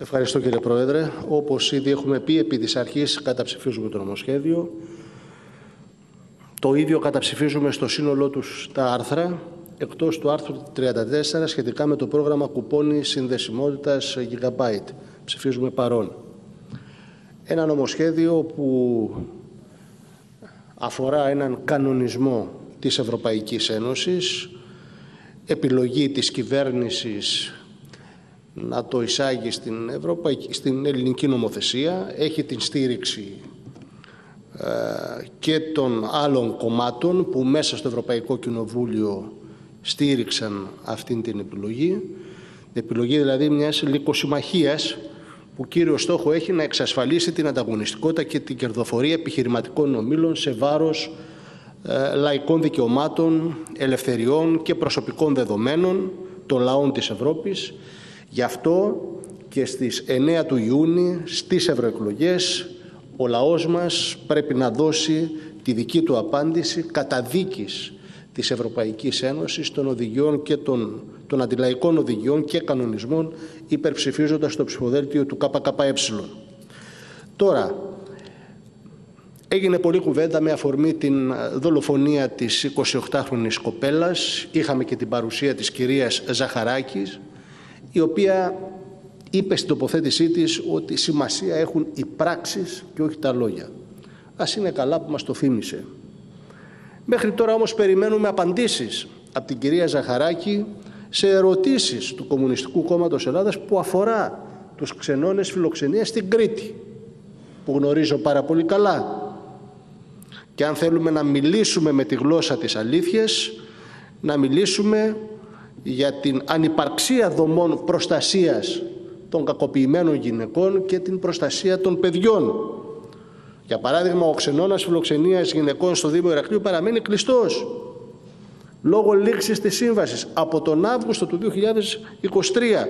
Ευχαριστώ κύριε Πρόεδρε. Όπως ήδη έχουμε πει, επί της αρχής καταψηφίζουμε το νομοσχέδιο. Το ίδιο καταψηφίζουμε στο σύνολό τους τα άρθρα, εκτός του άρθρου 34 σχετικά με το πρόγραμμα κουπόνι συνδεσιμότητας Gigabyte. Ψηφίζουμε παρόν. Ένα νομοσχέδιο που αφορά έναν κανονισμό της Ευρωπαϊκής Ένωσης, επιλογή της κυβέρνησης να το εισάγει στην, Ευρωπαϊκή, στην ελληνική νομοθεσία, έχει την στήριξη ε, και των άλλων κομμάτων που μέσα στο Ευρωπαϊκό Κοινοβούλιο στήριξαν αυτήν την επιλογή. επιλογή δηλαδή μιας λυκοσυμμαχίας που κύριο στόχο έχει να εξασφαλίσει την ανταγωνιστικότητα και την κερδοφορία επιχειρηματικών ομίλων σε βάρος ε, λαϊκών δικαιωμάτων, ελευθεριών και προσωπικών δεδομένων των λαών της Ευρώπης. Γι' αυτό και στις 9 του Ιούνιου στις ευρωεκλογές ο λαός μας πρέπει να δώσει τη δική του απάντηση καταδίκης της Ευρωπαϊκής Ένωσης των οδηγιών και των, των αντιλαϊκών οδηγιών και κανονισμών υπερψηφίζοντας το ψηφοδέλτιο του ΚΚΕ. Τώρα, έγινε πολύ κουβέντα με αφορμή την δολοφονία της 28χρονης κοπέλας. Είχαμε και την παρουσία της κυρίας Ζαχαράκης, η οποία είπε στην τοποθέτησή της ότι σημασία έχουν οι πράξεις και όχι τα λόγια. Ας είναι καλά που μας το θύμισε. Μέχρι τώρα όμως περιμένουμε απαντήσεις από την κυρία Ζαχαράκη σε ερωτήσεις του Κομμουνιστικού Κόμματος Ελλάδας που αφορά τους ξενώνες φιλοξενίας στην Κρήτη, που γνωρίζω πάρα πολύ καλά. Και αν θέλουμε να μιλήσουμε με τη γλώσσα της αλήθειας, να μιλήσουμε για την ανυπαρξία δομών προστασίας των κακοποιημένων γυναικών και την προστασία των παιδιών. Για παράδειγμα, ο ξενώνας φιλοξενίας γυναικών στο Δήμο Ηρακλείου παραμένει κλειστός λόγω λήξης της σύμβασης από τον Αύγουστο του 2023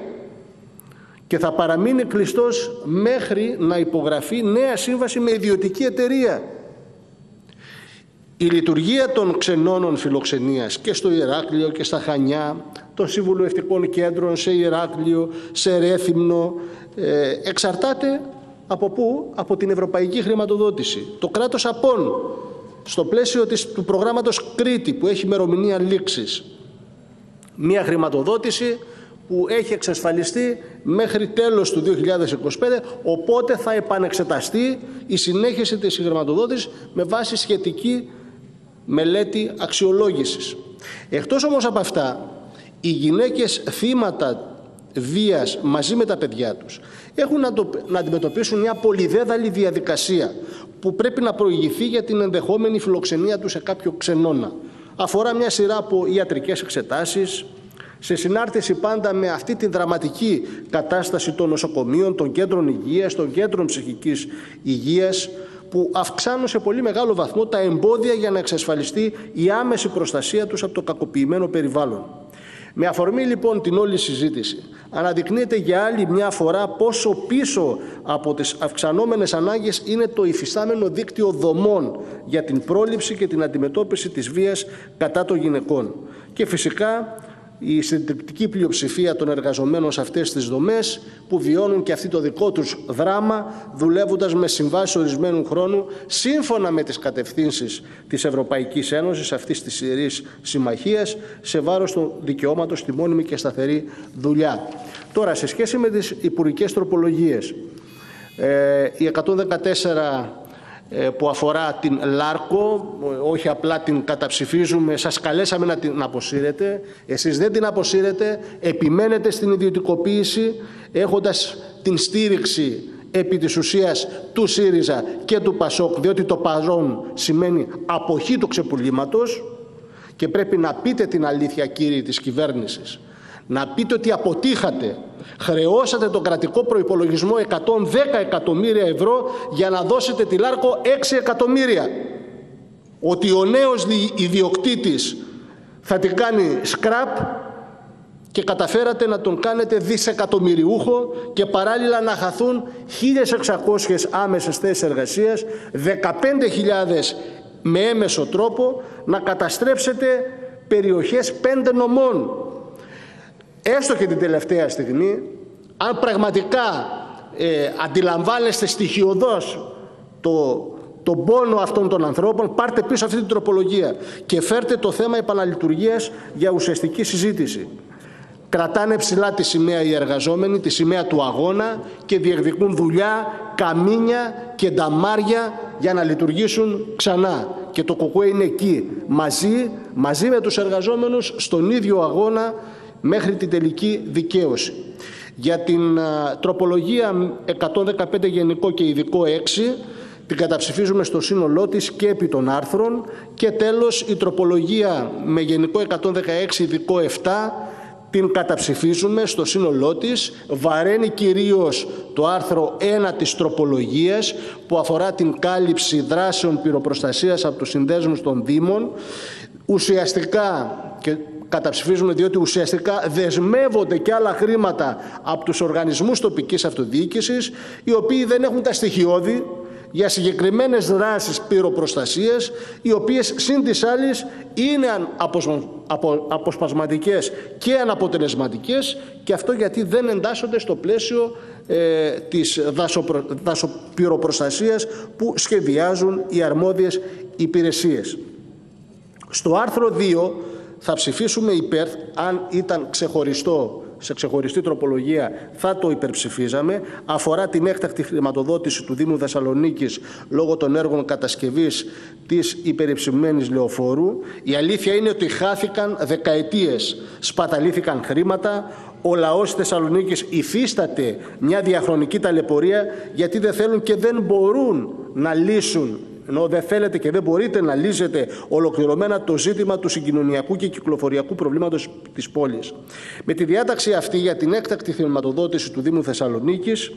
και θα παραμείνει κλειστός μέχρι να υπογραφεί νέα σύμβαση με ιδιωτική εταιρεία. Η λειτουργία των ξενώνων φιλοξενίας και στο Ηράκλειο και στα Χανιά, των συμβουλευτικών κέντρων σε Ηράκλειο, σε Ρέθυμνο, ε, εξαρτάται από πού; Από την ευρωπαϊκή χρηματοδότηση. Το κράτος απόν, στο πλαίσιο της, του προγράμματος Κρήτη που έχει μερομηνία λήξης. Μία χρηματοδότηση που έχει εξασφαλιστεί μέχρι τέλος του 2025, οπότε θα επανεξεταστεί η συνέχιση της χρηματοδότησης με βάση σχετική μελέτη αξιολόγησης. Εκτός όμως από αυτά, οι γυναίκες θύματα βίας μαζί με τα παιδιά τους έχουν να, το, να αντιμετωπίσουν μια πολυδέδαλη διαδικασία που πρέπει να προηγηθεί για την ενδεχόμενη φιλοξενία τους σε κάποιο ξενώνα. Αφορά μια σειρά από ιατρικές εξετάσεις, σε συνάρτηση πάντα με αυτή τη δραματική κατάσταση των νοσοκομείων, των κέντρων υγείας, των κέντρων ψυχικής υγείας, που αυξάνουν σε πολύ μεγάλο βαθμό τα εμπόδια για να εξασφαλιστεί η άμεση προστασία τους από το κακοποιημένο περιβάλλον. Με αφορμή λοιπόν την όλη συζήτηση αναδεικνύεται για άλλη μια φορά πόσο πίσω από τις αυξανόμενες ανάγκες είναι το υφιστάμενο δίκτυο δομών για την πρόληψη και την αντιμετώπιση της βίας κατά των γυναικών. Και φυσικά η συντριπτική πλειοψηφία των εργαζομένων σε αυτές τις δομές που βιώνουν και αυτή το δικό τους δράμα δουλεύοντας με συμβάσεις ορισμένου χρόνου σύμφωνα με τις κατευθύνσεις της Ευρωπαϊκής Ένωσης αυτής της ιερής συμμαχίας σε βάρος του δικαιώματος στη μόνιμη και σταθερή δουλειά. Τώρα, σε σχέση με τις υπουργικές τροπολογίες, ε, η 114 ε, που αφορά την ΛΑΡΚΟ, όχι απλά την καταψηφίζουμε, σας καλέσαμε να την αποσύρετε. Εσείς δεν την αποσύρετε, επιμένετε στην ιδιωτικοποίηση, έχοντας την στήριξη επί της ουσίας του ΣΥΡΙΖΑ και του ΠΑΣΟΚ, διότι το παρόν σημαίνει αποχή του ξεπουλήματος και πρέπει να πείτε την αλήθεια κύριοι της κυβέρνησης να πείτε ότι αποτύχατε. Χρεώσατε τον κρατικό προϋπολογισμό 110 εκατομμύρια ευρώ για να δώσετε τη Λάρκο 6 εκατομμύρια. Ότι ο νέος ιδιοκτήτης θα την κάνει σκραπ και καταφέρατε να τον κάνετε δισεκατομμυριούχο και παράλληλα να χαθούν 1.600 άμεσες θέσεις εργασίας, 15.000 με έμεσο τρόπο να καταστρέψετε περιοχές πέντε νομών έστω και την τελευταία στιγμή, αν πραγματικά ε, αντιλαμβάνεστε στοιχειοδός το, τον πόνο αυτών των ανθρώπων, πάρτε πίσω αυτή την τροπολογία και φέρτε το θέμα επαναλειτουργίας για ουσιαστική συζήτηση. Κρατάνε ψηλά τη σημαία οι εργαζόμενοι, τη σημαία του αγώνα και διεκδικούν δουλειά, καμίνια και νταμάρια για να λειτουργήσουν ξανά. Και το ΚΟΚΟΕ είναι εκεί, μαζί, μαζί με τους εργαζόμενους, στον ίδιο αγώνα μέχρι την τελική δικαίωση. Για την τροπολογία 115 γενικό και ειδικό 6, την καταψηφίζουμε στο σύνολό της και επί των άρθρων και τέλος η τροπολογία με γενικό 116 ειδικό 7 την καταψηφίζουμε στο σύνολό της, βαραίνει κυρίως το άρθρο 1 της τροπολογίας που αφορά την κάλυψη δράσεων πυροπροστασίας από τους συνδέσμους των Δήμων. Ουσιαστικά, και καταψηφίζουμε διότι ουσιαστικά δεσμεύονται και άλλα χρήματα από τους οργανισμούς τοπικής αυτοδιοίκησης, οι οποίοι δεν έχουν τα στοιχειώδη για συγκεκριμένες δράσεις πυροπροστασίας, οι οποίες σύν της άλλης είναι αποσπασματικές και αναποτελεσματικές και αυτό γιατί δεν εντάσσονται στο πλαίσιο ε, της δασοπρο, δασοπυροπροστασίας που σχεδιάζουν οι αρμόδιες υπηρεσίες. Στο άρθρο 2 θα ψηφίσουμε υπέρ αν ήταν ξεχωριστό σε ξεχωριστή τροπολογία θα το υπερψηφίζαμε. Αφορά την έκτακτη χρηματοδότηση του Δήμου Θεσσαλονίκης λόγω των έργων κατασκευής της υπερυψημένης λεωφόρου. Η αλήθεια είναι ότι χάθηκαν δεκαετίες, σπαταλήθηκαν χρήματα, ο λαός της Θεσσαλονίκης υφίσταται μια διαχρονική ταλαιπωρία γιατί δεν θέλουν και δεν μπορούν να λύσουν ενώ δεν θέλετε και δεν μπορείτε να λύσετε ολοκληρωμένα το ζήτημα του συγκοινωνιακού και κυκλοφοριακού προβλήματος της πόλης. Με τη διάταξη αυτή για την έκτακτη χρηματοδότηση του Δήμου Θεσσαλονίκης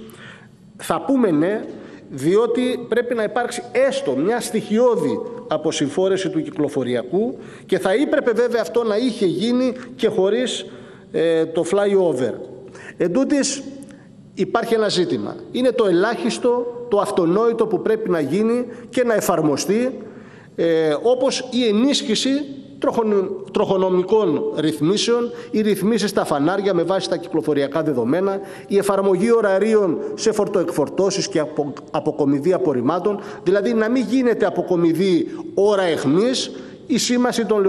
θα πούμε ναι, διότι πρέπει να υπάρξει έστω μια στοιχειώδη αποσυμφόρεση του κυκλοφοριακού και θα έπρεπε βέβαια αυτό να είχε γίνει και χωρίς ε, το flyover. Εν υπάρχει ένα ζήτημα. Είναι το ελάχιστο, το αυτονόητο που πρέπει να γίνει και να εφαρμοστεί ε, όπως η ενίσχυση τροχονομικών ρυθμίσεων, οι ρυθμίσεις στα φανάρια με βάση τα κυκλοφοριακά δεδομένα, η εφαρμογή ωραρίων σε φορτοεκφορτώσεις και αποκομιδή απορριμμάτων, δηλαδή να μην γίνεται αποκομιδή ώρα εχμής, η σήμαση των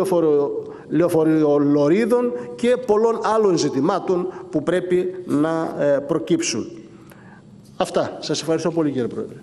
λεωφοριολορίδων και πολλών άλλων ζητημάτων που πρέπει να ε, προκύψουν. Αυτά. Σας ευχαριστώ πολύ κύριε Πρόεδρε.